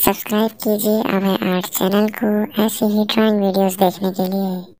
Subscribe कीजिए अभय art channel को ऐसे ही ड्राइंग वीडियोस देखने के लिए।